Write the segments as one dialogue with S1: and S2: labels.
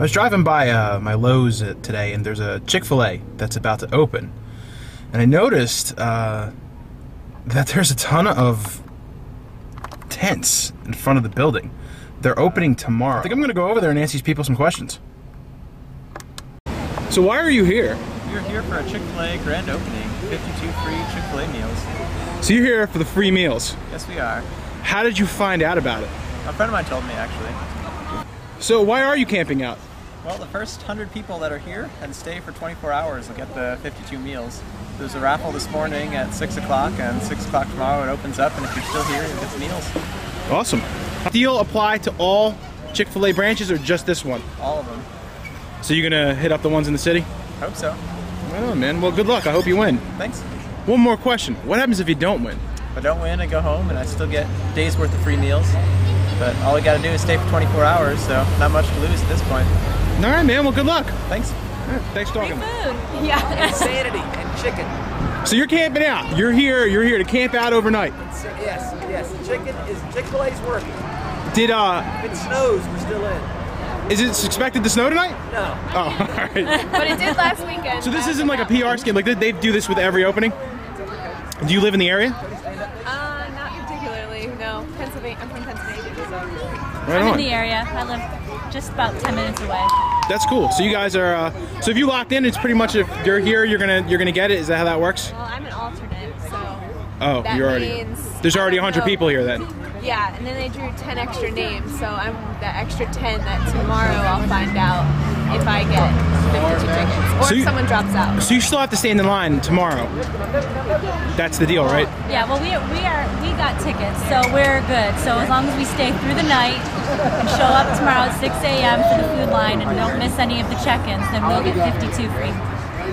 S1: was driving by uh, my Lowe's uh, today, and there's a Chick Fil A that's about to open, and I noticed uh, that there's a ton of tents in front of the building. They're opening tomorrow. I think I'm gonna go over there and ask these people some questions. So why are you here?
S2: We're here for a Chick-fil-A grand opening, 52 free Chick-fil-A meals.
S1: So you're here for the free meals.
S2: Yes, we are.
S1: How did you find out about it?
S2: A friend of mine told me, actually.
S1: So why are you camping out?
S2: Well, the first 100 people that are here and stay for 24 hours will get the 52 meals. There's a raffle this morning at 6 o'clock, and 6 o'clock tomorrow it opens up, and if you're still here, you'll get the meals.
S1: Awesome. Deal apply to all Chick-fil-A branches or just this one?
S2: All of them.
S1: So you're gonna hit up the ones in the city?
S2: Hope so.
S1: Oh man, well good luck. I hope you win.
S2: Thanks.
S1: One more question. What happens if you don't win?
S2: If I don't win, I go home, and I still get days worth of free meals. But all we gotta do is stay for 24 hours, so not much to lose at this point.
S1: All right, man. Well, good luck.
S2: Thanks.
S1: Thanks for talking.
S3: Yeah.
S4: Insanity and chicken.
S1: So you're camping out. You're here. You're here to camp out overnight.
S4: So, yes, yes. Chicken is Chick-fil-A's working.
S1: Did uh,
S4: If it snows, we're still in.
S1: is it expected to snow tonight?
S4: No.
S1: Oh, all right.
S3: but it did last weekend.
S1: So this isn't like a PR scheme. Like they, they do this with every opening. Do you live in the area?
S3: Uh, not Pennsylvania. I'm from Pennsylvania. So.
S1: Right
S5: I'm
S1: on.
S5: in the area. I live just about 10 minutes away.
S1: That's cool. So you guys are. Uh, so if you locked in, it's pretty much if you're here, you're gonna you're gonna get it. Is that how that works?
S3: Well, I'm an alternate, so.
S1: Oh,
S3: that
S1: you're already.
S3: means-
S1: There's already
S3: I
S1: 100
S3: know.
S1: people here then.
S3: Yeah, and then they drew 10 extra names, so I'm that extra 10 that tomorrow I'll find out if I get 52 tickets or
S1: So
S3: if someone drops out.
S1: So you still have to stand in line tomorrow. That's the deal, right?
S5: Yeah, well, we, we are we got tickets, so we're good. So as long as we stay through the night and show up tomorrow at 6 a.m. for the food line and don't miss any of the check-ins, then we'll get 52 free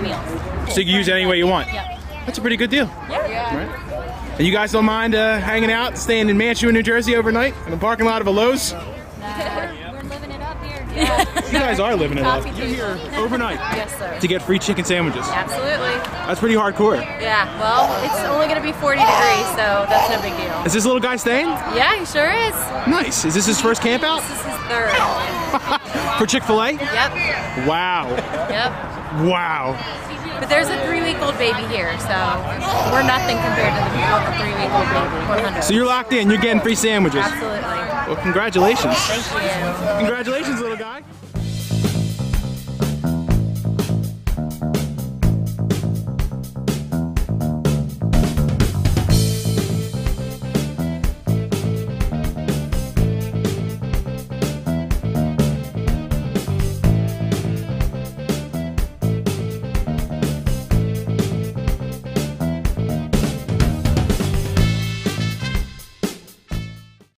S5: meals.
S1: So you can use it any way you want.
S5: Yep.
S1: That's a pretty good deal.
S3: Yeah.
S1: Right? And you guys don't mind uh, hanging out, staying in Mantua, New Jersey overnight in the parking lot of a Lowe's?
S5: We're living it up here.
S1: You guys are living it up. You're here overnight
S3: Yes, sir.
S1: to get free chicken sandwiches.
S3: Absolutely.
S1: That's pretty hardcore.
S3: Yeah, well, it's only going to be 40 degrees, so that's no big deal.
S1: Is this little guy staying?
S3: Yeah, he sure is.
S1: Nice. Is this his first camp out?
S3: This is his third.
S1: For Chick-fil-A?
S3: Yep,
S1: Wow.
S3: yep.
S1: Wow.
S3: But there's a three-week-old baby here, so we're nothing compared to the three-week-old baby. 100.
S1: So you're locked in. You're getting free sandwiches.
S3: Absolutely.
S1: Well, congratulations.
S3: Thank you.
S1: Congratulations, little guy.